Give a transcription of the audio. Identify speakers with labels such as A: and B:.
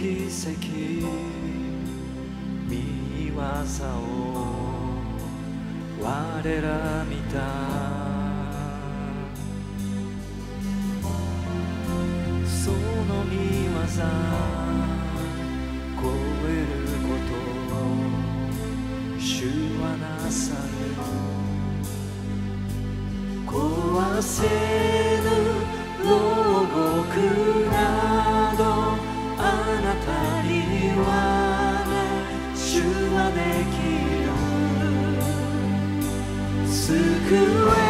A: 奇跡見業を我ら見た。その見業超えることを主はなさる壊せきる。救え